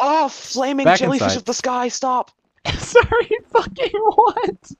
Oh, flaming jellyfish inside. of the sky! Stop. Sorry, fucking what?